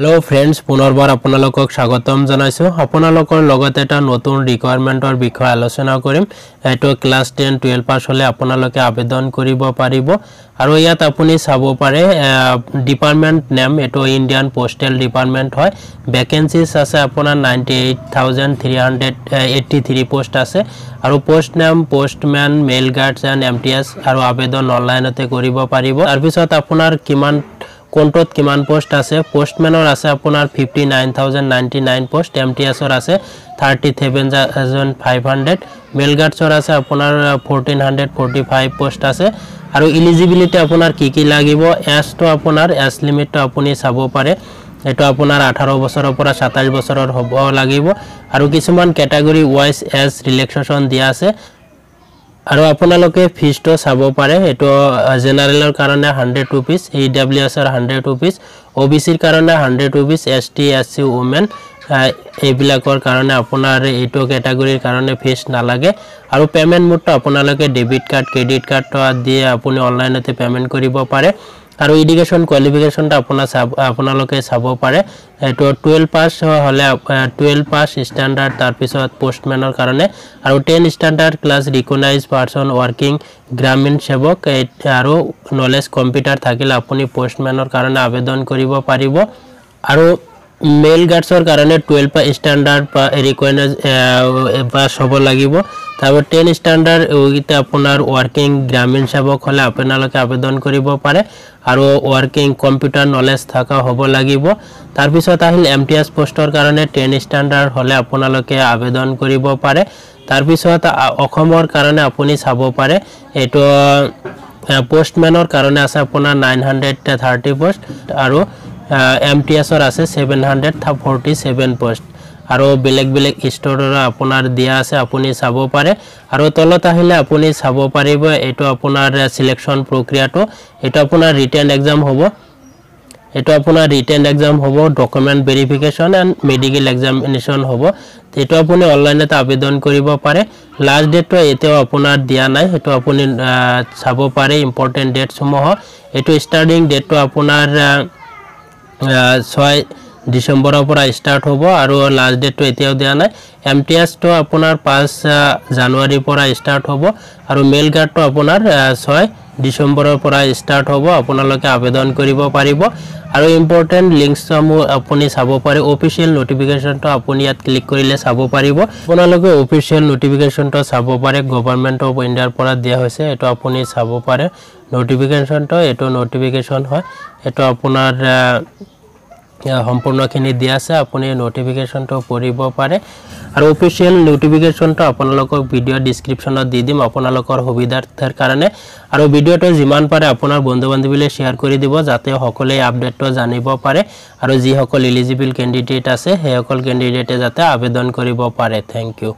Hello friends পুনৰবাৰ আপোনালোকক স্বাগতম জনাইছোঁ। আপোনালোকৰ লগত এটা নতুন ৰিকুৱাৰমেণ্টৰ বিষয়ে আলোচনা কৰিম। এইটো ক্লাছ টেন টুৱেলভ পাছ হ'লে আপোনালোকে আবেদন কৰিব পাৰিব। আৰু ইয়াত আপুনি চাব পাৰে ডিপাৰ্টমেণ্ট নেম এইটো ইণ্ডিয়ান পোষ্টেল ডিপাৰ্টমেণ্ট হয়। ভেকেঞ্চিজ আছে আপোনাৰ ninety eight thousand three hundred eighty three post আছে। আৰু post name postmen mail guards and M T S আৰু আবেদন অনলাইনতে কৰিব পাৰিব। তাৰপিছত আপোনাৰ কিমান কোনটোত কিমান পোষ্ট আছে? পোষ্টমেনৰ আছে আপোনাৰ fifty nine thousand ninety nine post M T এছৰ আছে thirty seven thousand five hundred mail গাৰ্ডছৰ আছে আপোনাৰ fourteen hundred forty five post আছে আৰু ইলিজিবিলিটি আপোনাৰ কি কি লাগিব? এজটো আপোনাৰ এজ লিমিটটো আপুনি চাব পাৰে এইটো আপোনাৰ আঠাৰ বছৰৰ পৰা সাতাইছ বছৰৰ হ'ব লাগিব আৰু কিছুমান কেটাগৰী ৱাইজ এজ ৰিলেক্সেশ্যন দিয়া আছে আৰু আপোনালোকে ফিজটো চাব পাৰে। এইটো জেনেৰেলৰ কাৰণে হাণ্ড্ৰেড ৰুপিজ ই ডাব্লিউ এছৰ হাণ্ড্ৰেড ৰুপিজ অ' বি চিৰ কাৰণে hundred rupees S T S C women এইবিলাকৰ কাৰণে আপোনাৰ এইটো কেটাগৰীৰ কাৰণে ফিজ নালাগে। আৰু পে'মেণ্ট মোডটো আপোনালোকে ডেবিট কাৰ্ড ক্ৰেডিট কাৰ্ড দিয়ে আপুনি অনলাইনতে পে'মেণ্ট কৰিব পাৰে। আৰু এডুকেশ্যন কোৱালিফিকেশ্যনটো আপোনাৰ চাব আপোনালোকে চাব পাৰে। এইটো টুৱেলভ পাছ হ'লে টুৱেলভ পাছ ষ্টেণ্ডাৰ্ড তাৰপিছত পষ্টমেনৰ কাৰণে। আৰু ten standard class recognise person working গ্ৰামীণ সেৱক আৰু নলেজ কম্পিউটাৰ থাকিলে আপুনি পষ্টমেনৰ কাৰণে আবেদন কৰিব পাৰিব। আৰু মেইল গাৰ্ডছৰ কাৰণে টুৱেলভ ষ্টেণ্ডাৰ্ড ৰিকগনাইজ পাছ হ'ব লাগিব। তাৰপৰা টেন ষ্টেণ্ডাৰ্ড এইকেইটা আপোনাৰ ৱৰ্কিং গ্ৰামীণ সেৱক হ'লে আপোনালোকে আবেদন কৰিব পাৰে আৰু ৱৰ্কিং কম্পিউটাৰ নলেজ থকা হ'ব লাগিব। তাৰপিছত আহিল এম টি এছ পষ্টৰ কাৰণে টেন ষ্টেণ্ডাৰ্ড হ'লে আপোনালোকে আবেদন কৰিব পাৰে। তাৰপিছত অসমৰ কাৰণে আপুনি চাব পাৰে। এইটো পষ্টমেনৰ কাৰণে আছে আপোনাৰ নাইন হাণ্ড্ৰেড থাৰ্টি পষ্ট আৰু এম টি এছৰ আছে seven hundred forty seven post আৰু বেলেগ বেলেগ ষ্টৰৰ আপোনাৰ দিয়া আছে আপুনি চাব পাৰে। আৰু তলত আহিলে আপুনি চাব পাৰিব এইটো আপোনাৰ চিলেকশ্যন প্ৰক্ৰিয়াটো। এইটো আপোনাৰ ৰিটেন এক্সাম হ'ব। এইটো আপোনাৰ ৰিটেন এক্সাম হ'ব document verification and medical examination হ'ব। এইটো আপুনি অনলাইনতে আবেদন কৰিব পাৰে। লাষ্ট ডেটটো এতিয়াও আপোনাৰ দিয়া নাই সেইটো আপুনি চাব পাৰে ইম্পৰ্টেণ্ট ডেটসমূহ এইটো ষ্টাৰ্টিং ডেটটো আপোনাৰ ছয় ডিচেম্বৰৰ পৰা ষ্টাৰ্ট হ'ব আৰু লাষ্ট ডেটটো এতিয়াও দিয়া নাই। এম টি এছটো আপোনাৰ পাঁচ জানুৱাৰীৰ পৰা ষ্টাৰ্ট হ'ব আৰু মেইল গাৰ্ডটো আপোনাৰ ছয় ডিচেম্বৰৰ পৰা ষ্টাৰ্ট হ'ব আপোনালোকে আবেদন কৰিব পাৰিব। আৰু ইম্পৰ্টেণ্ট লিংকছসমূহ আপুনি চাব পাৰে অফিচিয়েল নটিফিকেশ্যনটো আপুনি ইয়াত ক্লিক কৰিলে চাব পাৰিব। আপোনালোকে অফিচিয়েল নটিফিকেশ্যনটো চাব পাৰে গভৰ্ণমেণ্ট অফ ইণ্ডিয়াৰ পৰা দিয়া হৈছে এইটো আপুনি চাব পাৰে। নটিফিকেশ্যনটো এইটো নটিফিকেশ্যন হয় এইটো আপোনাৰ সম্পূৰ্ণখিনি দিয়া আছে আপুনি নটিফিকেশ্যনটো পঢ়িব পাৰে। আৰু অফিচিয়েল নটিফিকেশ্যনটো আপোনালোকক ভিডিঅ' ডিছক্ৰিপশ্যনত দি দিম আপোনালোকৰ সুবিধাৰ্থৰ কাৰণে। আৰু ভিডিঅ'টো যিমান পাৰে আপোনাৰ বন্ধু বান্ধৱীলৈ শ্বেয়াৰ কৰি দিব যাতে সকলোৱে আপডেটটো জানিব পাৰে। আৰু যিসকল ইলিজিবল কেণ্ডিডেট আছে সেইসকল কেণ্ডিডেটে যাতে আবেদন কৰিব পাৰে। Thank U